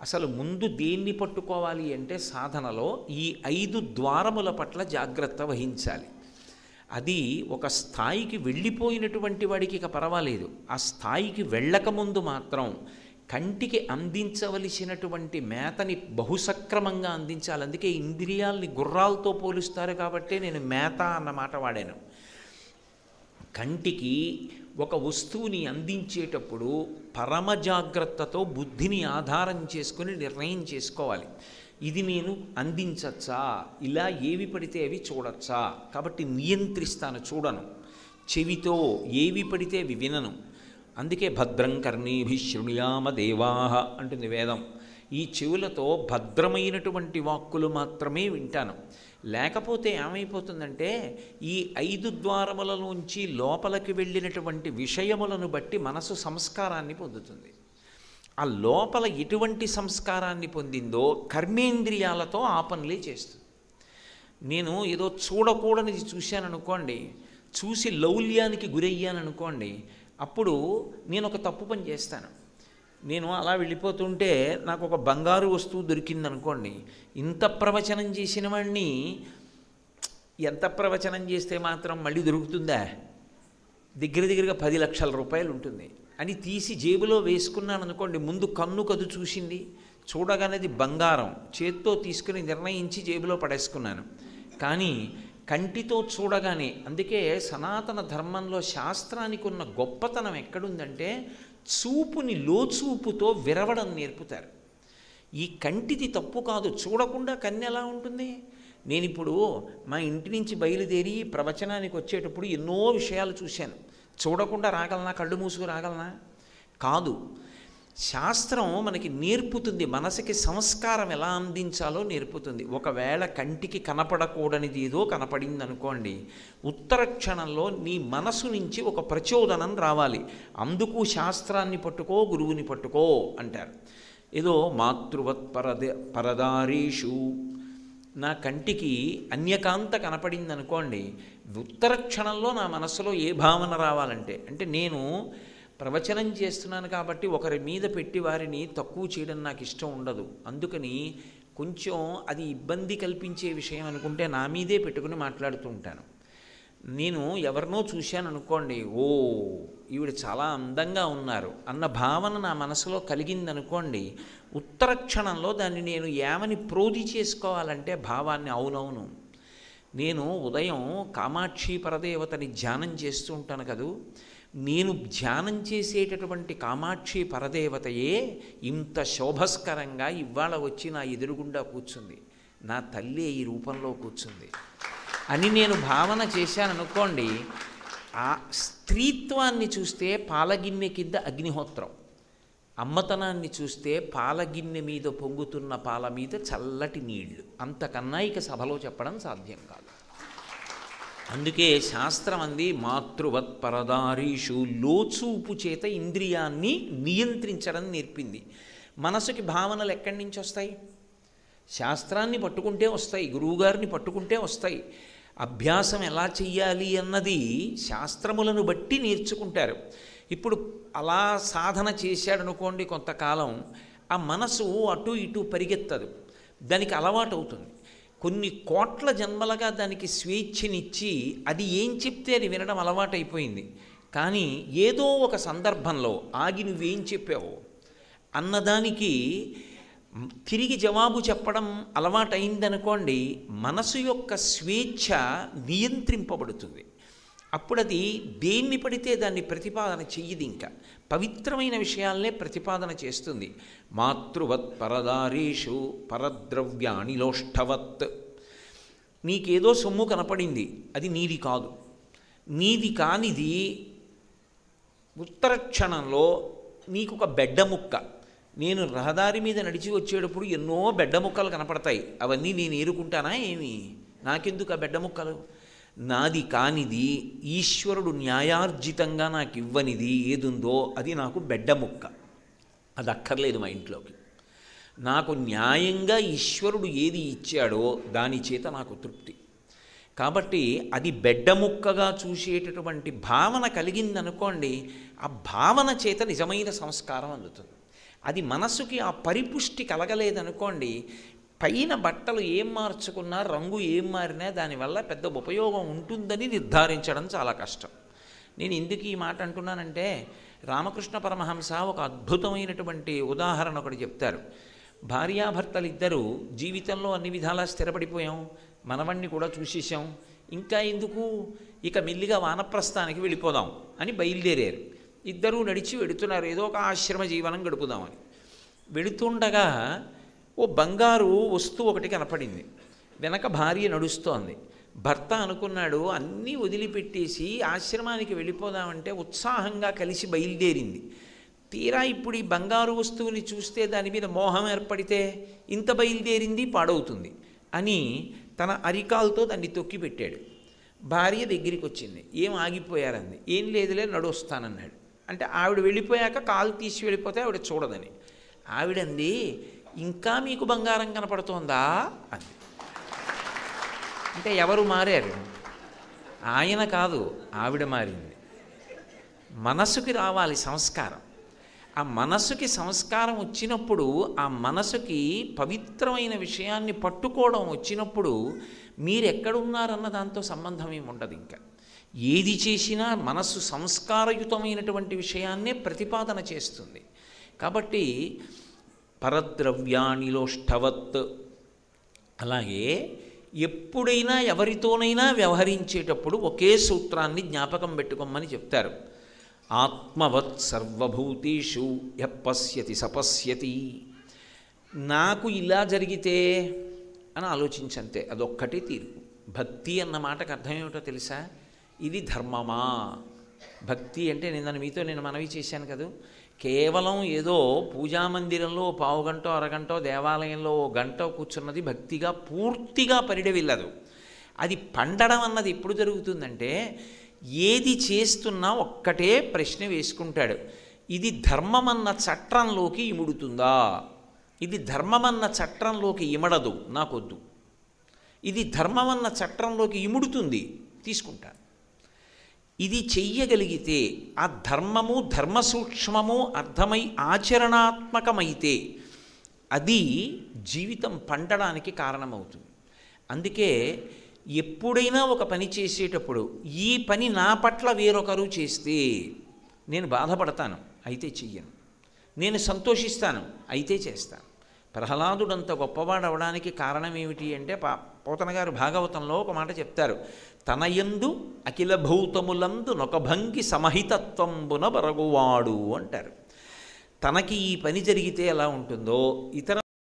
అసలు ముందు దేన్ని పట్టుకోవాలి అంటే సాధనలో ఈ ఐదు ద్వారముల పట్ల జాగ్రత్త వహించాలి. అది ఒక స్థాయికి వెళ్ళిపోయినటువంటి వాడికి ఇక పర్వాలేదు. ఆ స్థాయికి వెళ్ళకముందు మాత్రం కంటికి అందించవలసినటువంటి మేతని బహుసక్రమంగా అందించాలి. అందుకే ఇంద్రియాల్ని గుర్రాలతో పోలుస్తారు కాబట్టే నేను మేత అన్న మాట వాడాను. కంటికి ఒక వస్తువుని అందించేటప్పుడు పరమ జాగ్రత్తతో బుద్ధిని ఆధారం చేసుకుని నిర్ణయం చేసుకోవాలి. ఇది నేను అందించచ్చా? ఇలా ఏవి పడితే అవి చూడచ్చా? కాబట్టి నియంత్రిస్తాను చూడను. చెవితో ఏవి పడితే అవి వినను. అందుకే భద్రం కర్ణీభి శృణుయామ దేవాహ అంటుంది వేదం. ఈ చెవులతో భద్రమైనటువంటి వాక్కులు మాత్రమే వింటాను. లేకపోతే ఏమైపోతుందంటే ఈ ఐదు ద్వారములలోంచి లోపలికి వెళ్ళినటువంటి విషయములను బట్టి మనసు సంస్కారాన్ని పొందుతుంది. ఆ లోపల ఎటువంటి సంస్కారాన్ని పొందిందో కర్మేంద్రియాలతో ఆ పనులే చేస్తుంది. నేను ఏదో చూడకూడనిది చూశాను అనుకోండి చూసి లౌల్యానికి గురయ్యాను అనుకోండి అప్పుడు నేను ఒక తప్పు పని చేస్తాను. నేను అలా వెళ్ళిపోతుంటే నాకు ఒక బంగారు వస్తువు దొరికిందనుకోండి ఇంత ప్రవచనం చేసిన వాడిని ఎంత ప్రవచనం చేస్తే మాత్రం మళ్ళీ దొరుకుతుందా? దగ్గర దగ్గరగా పది లక్షల రూపాయలు ఉంటుంది. అని తీసి జేబులో వేసుకున్నాను అనుకోండి ముందు కన్ను కదు చూసింది చూడగానేది బంగారం చేత్తో తీసుకుని నిర్ణయించి జేబులో పడేసుకున్నాను. కానీ కంటితో చూడగానే అందుకే సనాతన ధర్మంలో శాస్త్రానికి ఉన్న గొప్పతనం ఎక్కడుందంటే చూపుని లోచూపుతో విరవడం నేర్పుతారు. ఈ కంటిది తప్పు కాదు. చూడకుండా కన్ను ఎలా ఉంటుంది? నేను ఇప్పుడు మా ఇంటి నుంచి బయలుదేరి ప్రవచనానికి వచ్చేటప్పుడు ఎన్నో విషయాలు చూశాను. చూడకుండా రాగలనా? కళ్ళు మూసుకు రాగలనా? కాదు. శాస్త్రం మనకి నేర్పుతుంది. మనసుకి సంస్కారం ఎలా అందించాలో నేర్పుతుంది. ఒకవేళ కంటికి కనపడకూడనిది ఏదో కనపడింది అనుకోండి ఉత్తర క్షణంలో నీ మనసు నుంచి ఒక ప్రచోదనం రావాలి. అందుకు శాస్త్రాన్ని పట్టుకో గురువుని పట్టుకో అంటారు. ఏదో మాతృవత్ పరద పరదారీషు. నా కంటికి అన్యకాంత కనపడింది అనుకోండి ఉత్తర క్షణంలో నా మనసులో ఏ భావన రావాలంటే అంటే నేను ప్రవచనం చేస్తున్నాను కాబట్టి ఒకరి మీద పెట్టి వారిని తక్కువ చేయడం నాకు ఇష్టం ఉండదు. అందుకని కొంచెం అది ఇబ్బంది కల్పించే విషయం అనుకుంటే నా మీదే పెట్టుకుని మాట్లాడుతూ ఉంటాను. నేను ఎవరినో చూశాను అనుకోండి ఓ ఈవిడ చాలా అందంగా ఉన్నారు అన్న భావన నా మనసులో కలిగిందనుకోండి ఉత్తర క్షణంలో దాన్ని నేను ఏమని ప్రోధి చేసుకోవాలంటే భావాన్ని అవునవును. నేను ఉదయం కామాక్షి పరదేవతని ధ్యానం చేస్తూ ఉంటాను కదూ నేను ధ్యానం చేసేటటువంటి కామాక్షి పరదేవతయే ఇంత శోభస్కరంగా ఇవాళ వచ్చి నా ఎదురుగుండా కూర్చుంది. నా తల్లి ఈ రూపంలో కూర్చుంది. అని నేను భావన చేశాను అనుకోండి ఆ స్త్రీత్వాన్ని చూస్తే పాలగిన్నె కింద అగ్నిహోత్రం. అమ్మతనాన్ని చూస్తే పాలగిన్నె మీద పొంగుతున్న పాల మీద చల్లటి నీళ్ళు. అంతకన్నా ఇక సభలో చెప్పడం సాధ్యం కాదు. అందుకే శాస్త్రం అంది మాతృవత్ పరదారీషు లోచూపు చేత ఇంద్రియాన్ని నియంత్రించడం నేర్పింది. మనసుకి భావనలు ఎక్కడి నుంచి వస్తాయి? శాస్త్రాన్ని పట్టుకుంటే వస్తాయి గురువుగారిని పట్టుకుంటే వస్తాయి. అభ్యాసం ఎలా చెయ్యాలి అన్నది శాస్త్రములను బట్టి నేర్చుకుంటారు. ఇప్పుడు అలా సాధన చేశాడనుకోండి కొంతకాలం ఆ మనసు అటు ఇటు పరిగెత్తదు. దానికి అలవాటు అవుతుంది కొన్ని కోట్ల జన్మలుగా దానికి స్వేచ్ఛనిచ్చి అది ఏం చెప్తే అది వినడం అలవాటైపోయింది. కానీ ఏదో ఒక సందర్భంలో ఆగి నువ్వేం చెప్పావు అన్నదానికి తిరిగి జవాబు చెప్పడం అలవాటైందనుకోండి మనసు యొక్క స్వేచ్ఛ నియంత్రింపబడుతుంది. అప్పుడు అది దేన్ని పడితే దాన్ని ప్రతిపాదన చెయ్యదు ఇంకా. పవిత్రమైన విషయాలనే ప్రతిపాదన చేస్తుంది. మాతృవత్ పరదారీషు పరద్రవ్యాణిలోష్టవత్ నీకేదో సొమ్ము కనపడింది అది నీది కాదు. నీది కానిది ఉత్తర క్షణంలో నీకు ఒక బెడ్డ ముక్క. నేను రహదారి మీద నడిచి వచ్చేటప్పుడు ఎన్నో బెడ్డ ముక్కలు కనపడతాయి. అవన్నీ నేను ఏరుకుంటానా ఏమి? నాకెందుకు ఆ బెడ్డ ముక్కలు? నాది కానిది ఈశ్వరుడు న్యాయార్జితంగా నాకు ఇవ్వనిది ఏదుందో అది నాకు బెడ్డ ముక్క. అది అక్కర్లేదు మా ఇంట్లోకి. నాకు న్యాయంగా ఈశ్వరుడు ఏది ఇచ్చాడో దాని చేత నాకు తృప్తి. కాబట్టి అది బెడ్డ ముక్కగా చూసేటటువంటి భావన కలిగిందనుకోండి ఆ భావన చేత నిజమైన సంస్కారం అందుతుంది. అది మనసుకి ఆ పరిపుష్టి కలగలేదనుకోండి పైన బట్టలు ఏం మార్చుకున్నా రంగు ఏం మారినా దానివల్ల పెద్ద ఉపయోగం ఉంటుందని నిర్ధారించడం చాలా కష్టం. నేను ఎందుకు ఈ మాట అంటున్నానంటే రామకృష్ణ పరమహంస ఒక అద్భుతమైనటువంటి ఉదాహరణ ఒకటి చెప్తారు. భార్యాభర్తలు ఇద్దరు జీవితంలో అన్ని విధాలా స్థిరపడిపోయాం మనవణ్ణి కూడా చూసేసాం ఇంకా ఎందుకు? ఇక మెల్లిగా వానప్రస్థానికి వెళ్ళిపోదాం అని బయలుదేరారు. ఇద్దరూ నడిచి వెడుతున్నారు ఏదో ఒక ఆశ్రమ జీవనం గడుపుదామని. వెడుతుండగా ఓ బంగారు వస్తువు ఒకటి కనపడింది. వెనక భార్య నడుస్తోంది. భర్త అనుకున్నాడు అన్నీ వదిలిపెట్టేసి ఆశ్రమానికి వెళ్ళిపోదామంటే ఉత్సాహంగా కలిసి బయలుదేరింది. తీరా ఇప్పుడు ఈ బంగారు వస్తువుని చూస్తే దాని మీద మోహం ఏర్పడితే ఇంత బయలుదేరింది పాడవుతుంది అని తన అరికాలతో దాన్ని తొక్కి పెట్టాడు. భార్య దగ్గరికి వచ్చింది. ఏం ఆగిపోయారంది? ఏం లేదులే నడుస్తానన్నాడు. అంటే ఆవిడ వెళ్ళిపోయాక కాలు తీసి వెళ్ళిపోతే ఆవిడ చూడదని. ఆవిడంది ఇంకా మీకు బంగారం కనపడుతోందా? అంది. అంటే ఎవరు మారారు? ఆయన కాదు ఆవిడ మారింది. మనసుకి రావాలి సంస్కారం. ఆ మనసుకి సంస్కారం వచ్చినప్పుడు ఆ మనసుకి పవిత్రమైన విషయాన్ని పట్టుకోవడం వచ్చినప్పుడు మీరు ఎక్కడున్నారన్న దాంతో సంబంధం ఏమి ఉండదు ఇంకా. ఏది చేసినా మనస్సు సంస్కారయుతమైనటువంటి విషయాన్నే ప్రతిపాదన చేస్తుంది. కాబట్టి పరద్రవ్యాణిలోష్టవత్ అలాగే ఎప్పుడైనా ఎవరితోనైనా వ్యవహరించేటప్పుడు ఒకే సూత్రాన్ని జ్ఞాపకం పెట్టుకోమని చెప్తారు. ఆత్మవత్ సర్వభూతీషు యపశ్యతి సపశ్యతి నాకు ఇలా జరిగితే అని ఆలోచించంతే అదొక్కటే తీరు. భక్తి అన్న మాటకు అర్థం ఏమిటో తెలుసా? ఇది ధర్మమా? భక్తి అంటే నేను మీతో నేను మనవి చేశాను కదా? కేవలం ఏదో పూజామందిరంలో పావు గంట అరగంట దేవాలయంలో ఓ గంట కూర్చున్నది భక్తిగా పూర్తిగా పరిడవిల్లదు. అది పండడం అన్నది ఎప్పుడు జరుగుతుందంటే ఏది చేస్తున్నా ఒక్కటే ప్రశ్న వేసుకుంటాడు. ఇది ధర్మమన్న చట్రంలోకి ఇముడుతుందా? ఇది ధర్మమన్న చట్రంలోకి ఇమడదు నాకొద్దు. ఇది ధర్మమన్న చట్రంలోకి ఇముడుతుంది తీసుకుంటాను. ఇది చెయ్యగలిగితే ఆ ధర్మము ధర్మ సూక్ష్మము అర్థమై ఆచరణాత్మకమైతే అది జీవితం పండడానికి కారణమవుతుంది. అందుకే ఎప్పుడైనా ఒక పని చేసేటప్పుడు ఈ పని నా పట్ల వేరొకరు చేస్తే నేను బాధపడతాను అయితే చెయ్యను. నేను సంతోషిస్తాను అయితే చేస్తాను. ప్రహ్లాదుడంత గొప్పవాడవడానికి కారణం ఏమిటి అంటే పా పోతన గారు భాగవతంలో ఒక మాట చెప్తారు. తనయందు అఖిల భౌతములందు నొకభంగి సమహితత్వంబున బరగువాడు అంటారు. తనకి ఈ పని జరిగితే ఎలా ఉంటుందో ఇతర